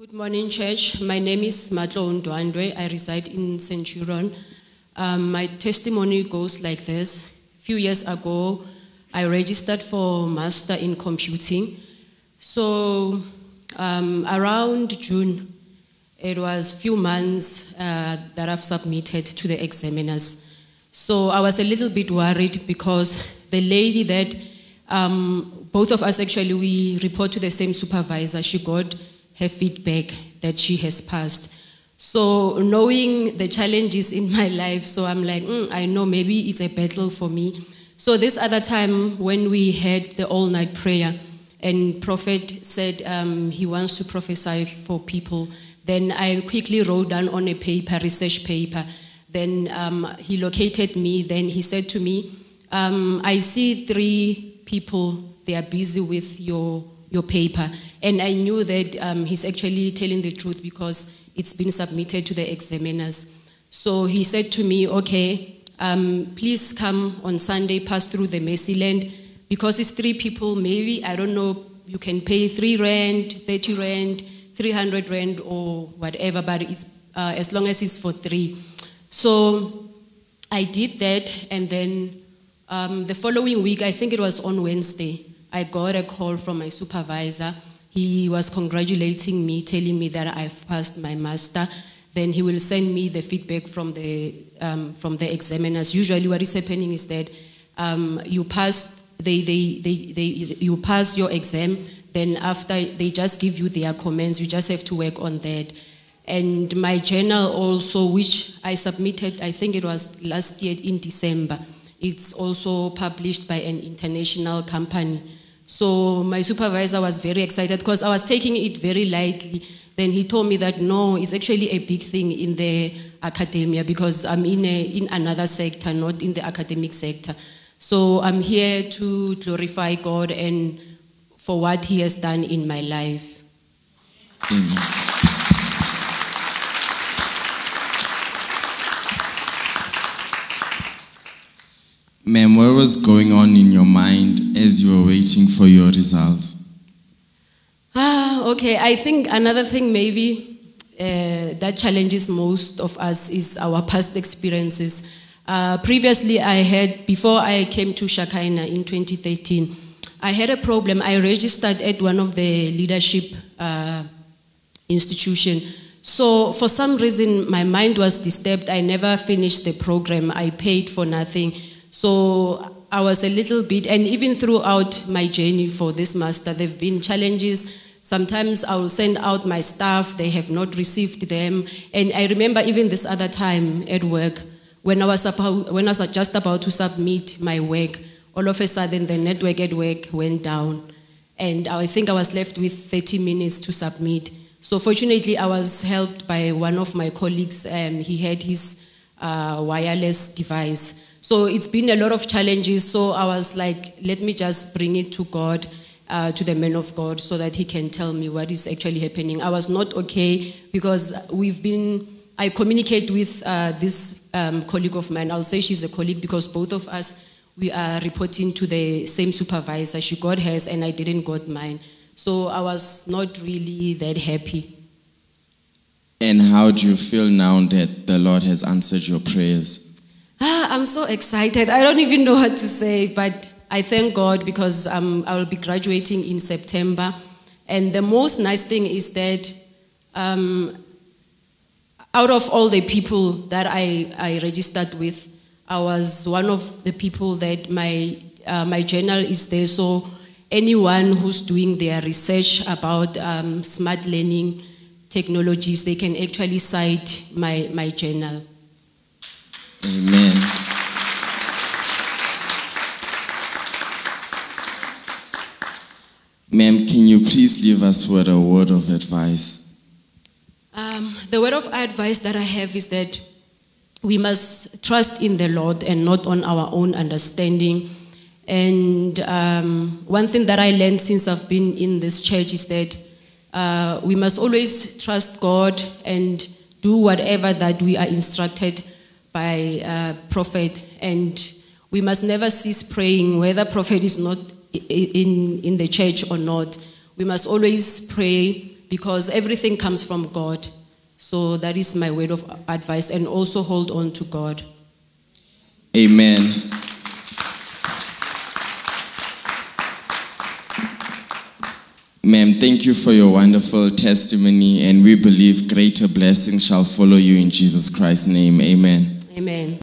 Good morning, church. My name is Matlo Ndwandwe. I reside in Centurion. Um, my testimony goes like this. A few years ago, I registered for master in computing. So um, around June, it was few months uh, that I've submitted to the examiners. So I was a little bit worried because the lady that um, both of us actually we report to the same supervisor. She got her feedback that she has passed. So knowing the challenges in my life, so I'm like, "Mm, I know maybe it's a battle for me. So this other time when we had the all-night prayer, and prophet said um, he wants to prophesy for people, then I quickly wrote down on a paper, research paper. Then um, he located me. Then he said to me, um, I see three people. They are busy with your your paper, and I knew that um, he's actually telling the truth because it's been submitted to the examiners. So he said to me, okay, um, please come on Sunday, pass through the Mercy Land, because it's three people, maybe, I don't know, you can pay three rand, 30 rand, 300 rand, or whatever, but it's, uh, as long as it's for three. So I did that, and then um, the following week, I think it was on Wednesday, I got a call from my supervisor. He was congratulating me, telling me that I've passed my master. Then he will send me the feedback from the um, from the examiners. Usually, what is happening is that um, you pass they, they, they, they, you pass your exam. Then after they just give you their comments, you just have to work on that. And my journal also, which I submitted, I think it was last year in December. It's also published by an international company. So my supervisor was very excited because I was taking it very lightly. Then he told me that no, it's actually a big thing in the academia because I'm in, a, in another sector, not in the academic sector. So I'm here to glorify God and for what He has done in my life. Amen. Ma'am, what was going on in your mind as you were waiting for your results? Ah, okay. I think another thing maybe uh, that challenges most of us is our past experiences. Uh, previously, I had, before I came to Shekinah in 2013, I had a problem. I registered at one of the leadership uh, institution. So for some reason, my mind was disturbed. I never finished the program. I paid for nothing. So I was a little bit, and even throughout my journey for this master, there have been challenges. Sometimes I will send out my staff, they have not received them. And I remember even this other time at work, when I was, when I was just about to submit my work, all of a sudden the network at work went down. And I think I was left with 30 minutes to submit. So fortunately, I was helped by one of my colleagues. Um, he had his uh, wireless device. So it's been a lot of challenges. So I was like, let me just bring it to God, uh, to the man of God, so that he can tell me what is actually happening. I was not okay because we've been, I communicate with uh, this um, colleague of mine. I'll say she's a colleague because both of us, we are reporting to the same supervisor. She got hers and I didn't got mine. So I was not really that happy. And how do you feel now that the Lord has answered your prayers? Ah, I'm so excited. I don't even know what to say, but I thank God because um, I will be graduating in September. And the most nice thing is that um, out of all the people that I, I registered with, I was one of the people that my, uh, my journal is there. So anyone who's doing their research about um, smart learning technologies, they can actually cite my, my journal. Amen. Ma'am, can you please leave us with a word of advice? Um, the word of advice that I have is that we must trust in the Lord and not on our own understanding. And um, one thing that I learned since I've been in this church is that uh, we must always trust God and do whatever that we are instructed by uh, prophet. And we must never cease praying, whether prophet is not in, in the church or not. We must always pray because everything comes from God. So that is my word of advice, and also hold on to God. Amen. Ma'am, thank you for your wonderful testimony, and we believe greater blessings shall follow you in Jesus Christ's name. Amen. Amen.